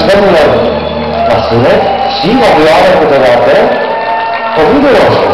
四角になる。まあ、すね、C が不要あることがあって、飛ぶでろ。